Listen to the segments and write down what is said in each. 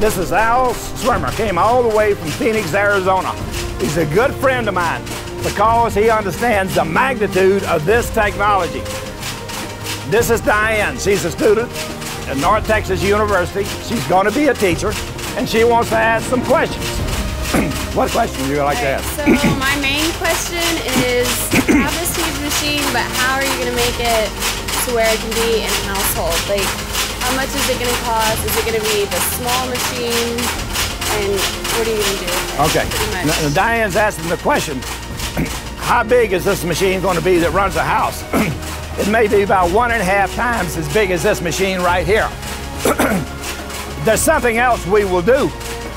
This is Al Swimmer, came all the way from Phoenix, Arizona. He's a good friend of mine because he understands the magnitude of this technology. This is Diane. She's a student at North Texas University. She's going to be a teacher, and she wants to ask some questions. what question do you like to ask? So my main question is, have this huge machine, but how are you going to make it to where it can be in a household? Like, how much is it going to cost? Is it going to be the small machine? And what are you going to do? Okay. Now, Diane's asking the question, how big is this machine going to be that runs a house? it may be about one and a half times as big as this machine right here. There's something else we will do.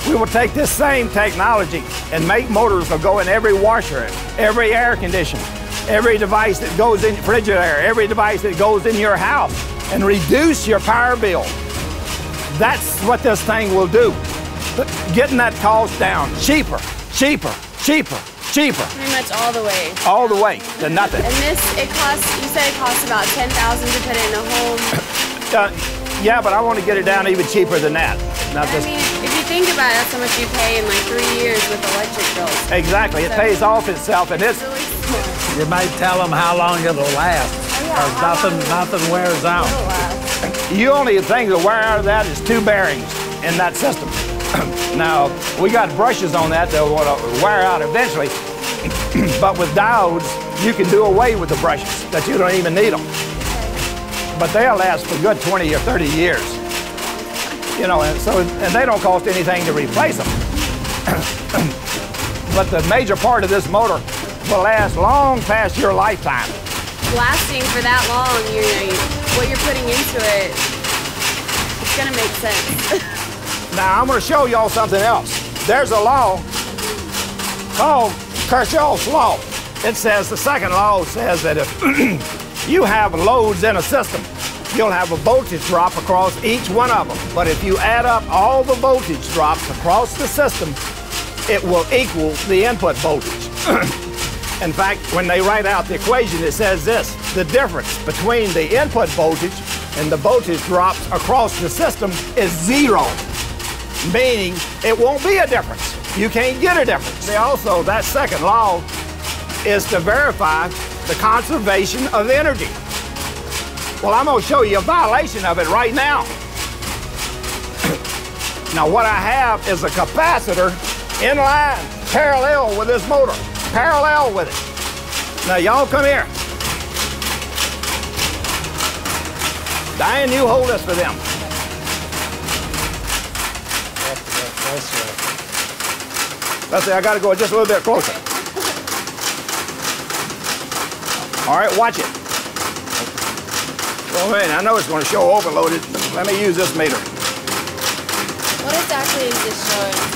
We will take this same technology and make motors that go in every washer, every air conditioner, every device that goes in refrigerator, every device that goes in your house, and reduce your power bill. That's what this thing will do. Getting that cost down, cheaper, cheaper, cheaper, cheaper, Pretty much all the way. all the way to nothing. And this, it costs, you said it costs about 10000 to put it in a home. Uh, yeah, but I want to get it down even cheaper than that. Not I just mean, if you think about it, that's how much you pay in like three years with electric bills. exactly. It pays off itself, and it's Really smart. You might tell them how long it'll last. Oh, nothing, nothing wears out. You only thing that wear out of that is two bearings in that system. now we got brushes on that that will wear out eventually, but with diodes you can do away with the brushes that you don't even need them. But they'll last for good 20 or 30 years. You know, and so and they don't cost anything to replace them. but the major part of this motor will last long past your lifetime. Lasting for that long, you know, what you're putting into it, it's gonna make sense. Now I'm to show y'all something else. There's a law called Kirchhoff's law. It says the second law says that if you have loads in a system, you'll have a voltage drop across each one of them. But if you add up all the voltage drops across the system, it will equal the input voltage. In fact, when they write out the equation, it says this the difference between the input voltage and the voltage drops across the system is zero meaning it won't be a difference. You can't get a difference. They also, that second law is to verify the conservation of energy. Well, I'm going to show you a violation of it right now. now, what I have is a capacitor in line, parallel with this motor, parallel with it. Now, y'all come here. Diane, you hold this for them. Let's see, I got to go just a little bit closer. All right, watch it. Well, man, I know it's going to show overloaded. Let me use this meter. what exactly is this showing?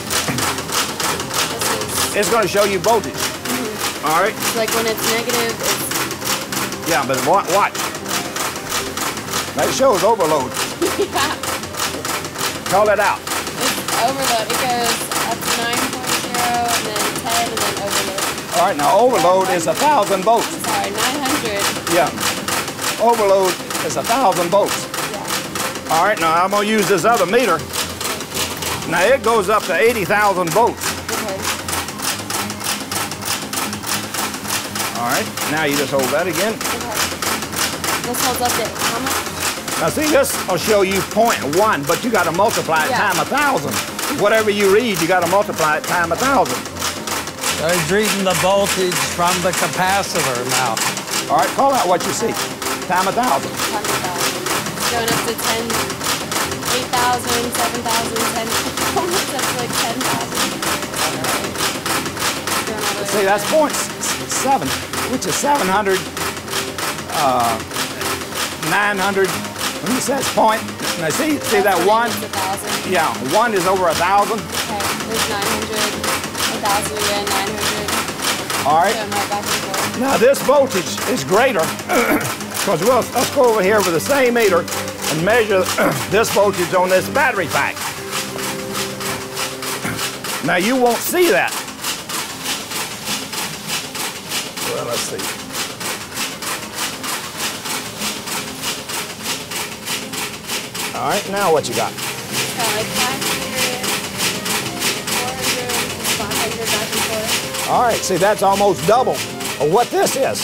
It's going to show you voltage. All right? It's like when it's negative, it's Yeah, but wa- watch. That shows overload. yeah, Call it out. it's overload. It goes up to 9.0 and then 10 and then overload. All right, now overload is a thousand volts. I'm sorry, 900. Yeah. Overload is a thousand volts. Yeah. All right, now I'm going to use this other meter. Now it goes up to 80,000 volts. All right, now you just hold that again. Okay. This holds up to how much? Now see, this will show you one. but you got to multiply it yeah. time a thousand. Whatever you read, you got to multiply it time a thousand. So he's reading the voltage from the capacitor now. All right, call out what you see. Time a thousand. Time a thousand. Going up to 10, 8,000, 7,000, 10, almost up to like 10,000. See, that's points. 7, which is 700, uh, 900, when you says point, I see, see that one? Yeah, one is over a thousand. Okay, there's 900, a thousand, yeah, 900. All right. right now this voltage is greater, because well, let's go over here with the same meter and measure this voltage on this battery pack. Now you won't see that let us see. All right, now what you got? Uh, 500, 400, 500 All right, see, that's almost double of what this is.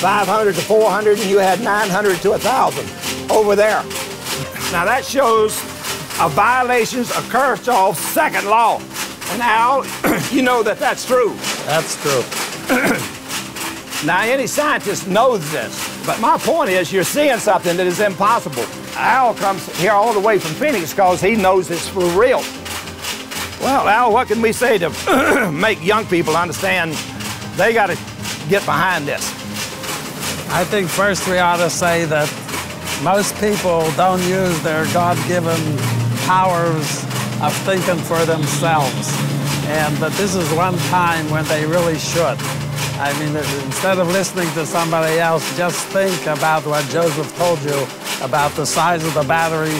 500 to 400, and you had 900 to 1,000 over there. Now that shows a violations of Kirchhoff's second law. And Al, you know that that's true. That's true. Now, any scientist knows this, but my point is you're seeing something that is impossible. Al comes here all the way from Phoenix because he knows this for real. Well, Al, what can we say to make young people understand they got to get behind this? I think first we ought to say that most people don't use their God given powers of thinking for themselves, and that this is one time when they really should. I mean, instead of listening to somebody else, just think about what Joseph told you about the size of the battery,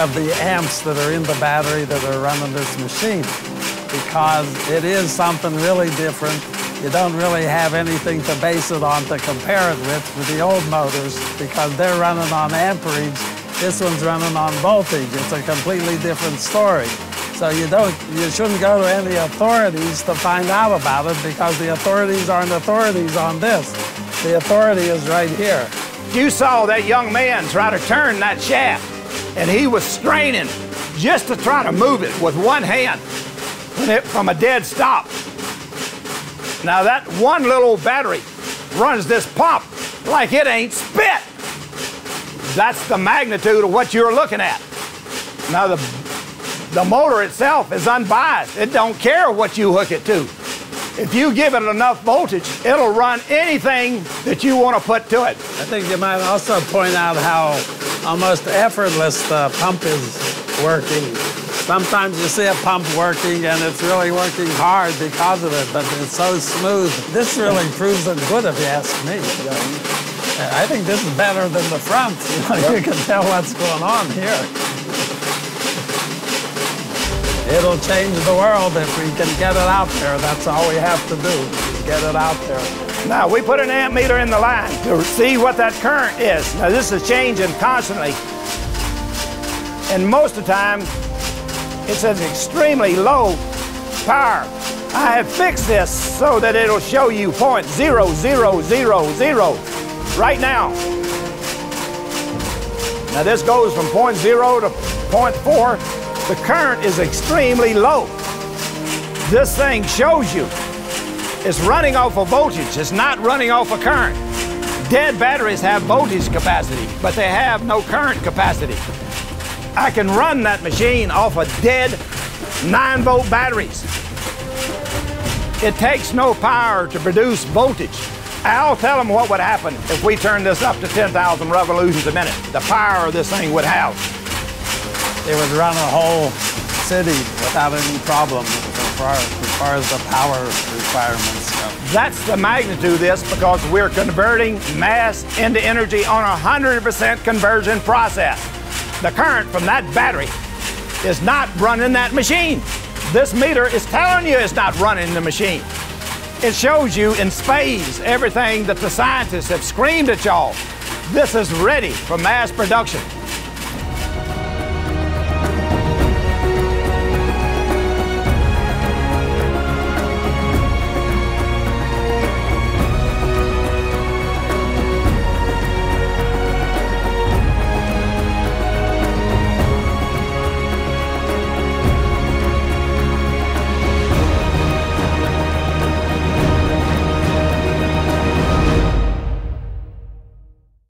of the amps that are in the battery that are running this machine. Because it is something really different. You don't really have anything to base it on to compare it with with the old motors because they're running on amperage. This one's running on voltage. It's a completely different story. So you don't, you shouldn't go to any authorities to find out about it because the authorities aren't authorities on this. The authority is right here. You saw that young man try to turn that shaft, and he was straining just to try to move it with one hand from a dead stop. Now that one little battery runs this pump like it ain't spit. That's the magnitude of what you're looking at. Now the the motor itself is unbiased. It don't care what you hook it to. If you give it enough voltage, it'll run anything that you want to put to it. I think you might also point out how almost effortless the pump is working. Sometimes you see a pump working and it's really working hard because of it, but it's so smooth. This really proves it good if you ask me. I think this is better than the front. You, can tell what's going on here. It'll change the world if we can get it out there. That's all we have to do, get it out there. Now, we put an amp meter in the line to see what that current is. Now, this is changing constantly. And most of the time, it's an extremely low power. I have fixed this so that it'll show you point zero zero zero zero right now. Now this goes from point zero to point four the current is extremely low. This thing shows you it's running off a of voltage, it's not running off a current. Dead batteries have voltage capacity, but they have no current capacity. I can run that machine off of dead 9 volt batteries. It takes no power to produce voltage. I'll tell them what would happen if we turn this up to 10,000 revolutions a minute. The power this thing would have. It would run a whole city without any problem as far, as far as the power requirements go. That's the magnitude of this because we're converting mass into energy on a 100% conversion process. The current from that battery is not running that machine. This meter is telling you it's not running the machine. It shows you in spades everything that the scientists have screamed at y'all. This is ready for mass production.